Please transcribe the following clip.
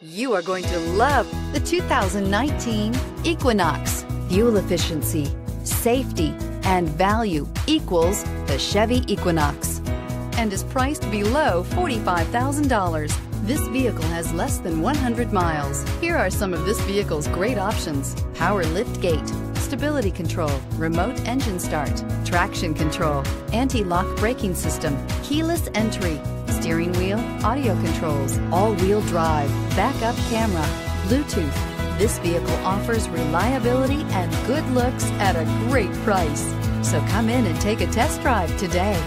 You are going to love the 2019 Equinox. Fuel efficiency, safety, and value equals the Chevy Equinox and is priced below $45,000. This vehicle has less than 100 miles. Here are some of this vehicle's great options. Power lift gate, stability control, remote engine start, traction control, anti-lock braking system, keyless entry, steering wheel, audio controls, all-wheel drive, backup camera, Bluetooth. This vehicle offers reliability and good looks at a great price. So come in and take a test drive today.